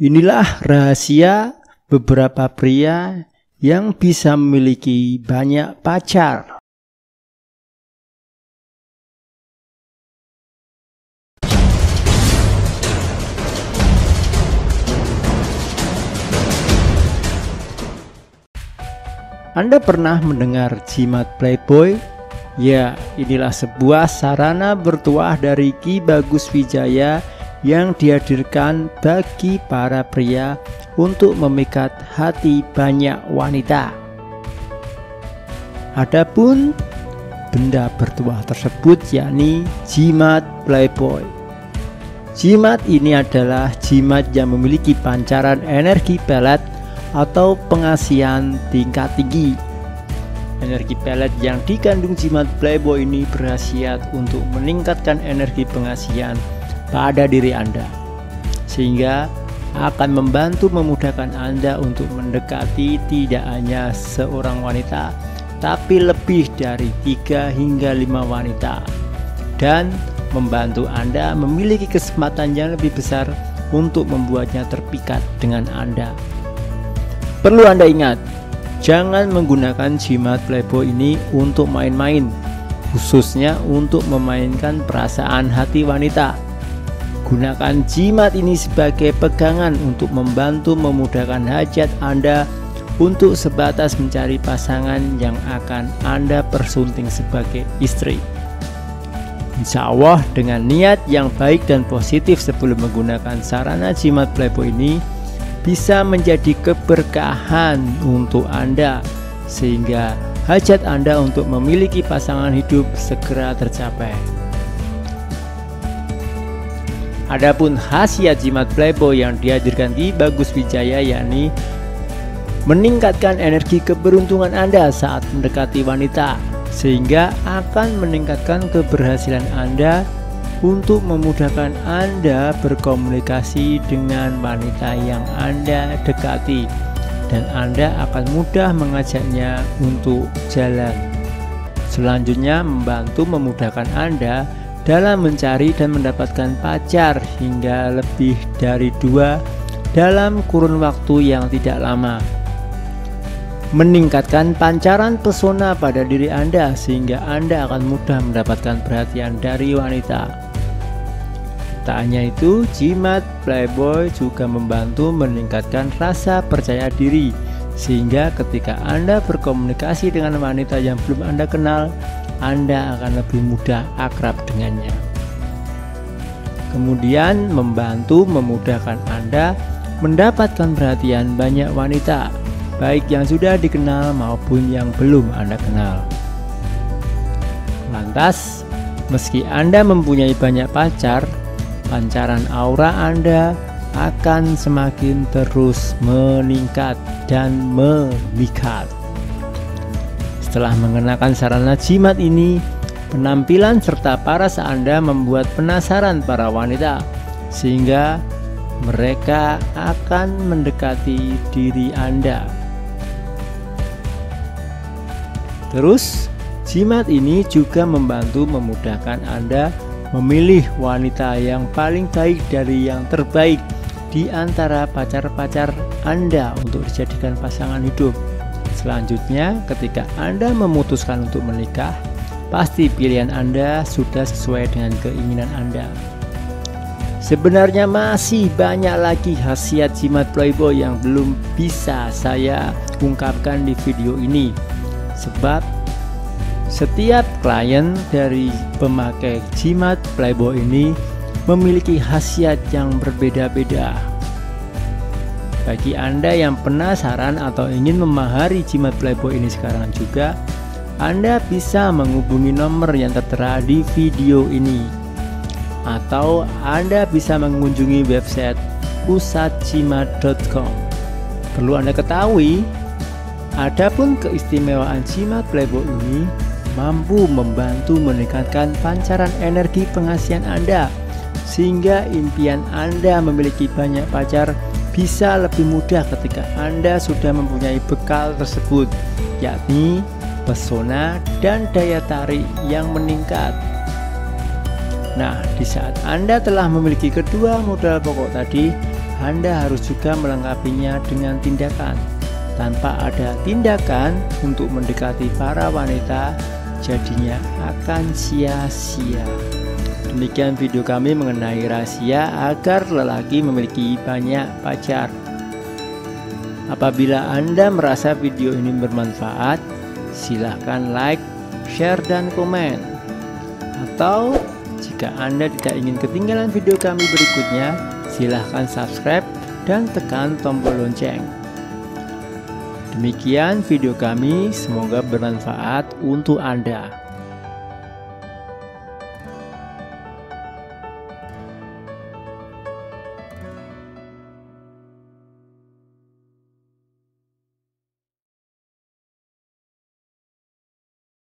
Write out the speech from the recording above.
Inilah rahasia beberapa pria yang bisa memiliki banyak pacar. Anda pernah mendengar jimat playboy? Ya, inilah sebuah sarana bertuah dari Ki Bagus Wijaya yang dihadirkan bagi para pria untuk memikat hati banyak wanita. Adapun benda bertuah tersebut yakni jimat playboy. Jimat ini adalah jimat yang memiliki pancaran energi pelet atau pengasihan tingkat tinggi. Energi pelet yang dikandung jimat playboy ini berhasiat untuk meningkatkan energi pengasihan pada diri Anda, sehingga akan membantu memudahkan Anda untuk mendekati tidak hanya seorang wanita, tapi lebih dari tiga hingga lima wanita, dan membantu Anda memiliki kesempatan yang lebih besar untuk membuatnya terpikat dengan Anda. Perlu Anda ingat, jangan menggunakan jimat playboy ini untuk main-main, khususnya untuk memainkan perasaan hati wanita. Gunakan jimat ini sebagai pegangan untuk membantu memudahkan hajat Anda untuk sebatas mencari pasangan yang akan Anda persunting sebagai istri. Insya Allah dengan niat yang baik dan positif sebelum menggunakan sarana jimat playboy ini, bisa menjadi keberkahan untuk Anda sehingga hajat Anda untuk memiliki pasangan hidup segera tercapai. Adapun khasiat jimat playboy yang dihadirkan di Bagus Wijaya yakni meningkatkan energi keberuntungan Anda saat mendekati wanita sehingga akan meningkatkan keberhasilan Anda untuk memudahkan Anda berkomunikasi dengan wanita yang Anda dekati dan Anda akan mudah mengajaknya untuk jalan. Selanjutnya membantu memudahkan Anda dalam mencari dan mendapatkan pacar hingga lebih dari dua dalam kurun waktu yang tidak lama. Meningkatkan pancaran pesona pada diri Anda sehingga Anda akan mudah mendapatkan perhatian dari wanita. Tak hanya itu, jimat Playboy juga membantu meningkatkan rasa percaya diri sehingga ketika Anda berkomunikasi dengan wanita yang belum Anda kenal, Anda akan lebih mudah akrab dengannya. Kemudian membantu memudahkan Anda mendapatkan perhatian banyak wanita, baik yang sudah dikenal maupun yang belum Anda kenal. Lantas, meski Anda mempunyai banyak pacar, pancaran aura Anda akan semakin terus meningkat dan memikat. Setelah mengenakan sarana jimat ini, penampilan serta paras Anda membuat penasaran para wanita, sehingga mereka akan mendekati diri Anda. Terus, jimat ini juga membantu memudahkan Anda memilih wanita yang paling baik dari yang terbaik di antara pacar-pacar Anda untuk dijadikan pasangan hidup. Selanjutnya, ketika Anda memutuskan untuk menikah, pasti pilihan Anda sudah sesuai dengan keinginan Anda. Sebenarnya masih banyak lagi khasiat jimat playboy yang belum bisa saya ungkapkan di video ini. Sebab setiap klien dari pemakai jimat Playboy ini memiliki khasiat yang berbeda-beda. Bagi Anda yang penasaran atau ingin memahari jimat Playboy ini sekarang juga, Anda bisa menghubungi nomor yang tertera di video ini. Atau Anda bisa mengunjungi website pusatjimat.com. Perlu Anda ketahui, adapun keistimewaan jimat Playboy ini mampu membantu meningkatkan pancaran energi pengasihan Anda sehingga impian Anda memiliki banyak pacar bisa lebih mudah ketika Anda sudah mempunyai bekal tersebut yakni pesona dan daya tarik yang meningkat Nah, di saat Anda telah memiliki kedua modal pokok tadi, Anda harus juga melengkapinya dengan tindakan. Tanpa ada tindakan untuk mendekati para wanita, jadinya akan sia-sia. Demikian video kami mengenai rahasia agar lelaki memiliki banyak pacar. Apabila Anda merasa video ini bermanfaat, silahkan like, share, dan komen. Atau jika Anda tidak ingin ketinggalan video kami berikutnya, silahkan subscribe dan tekan tombol lonceng. Demikian video kami, semoga bermanfaat untuk Anda.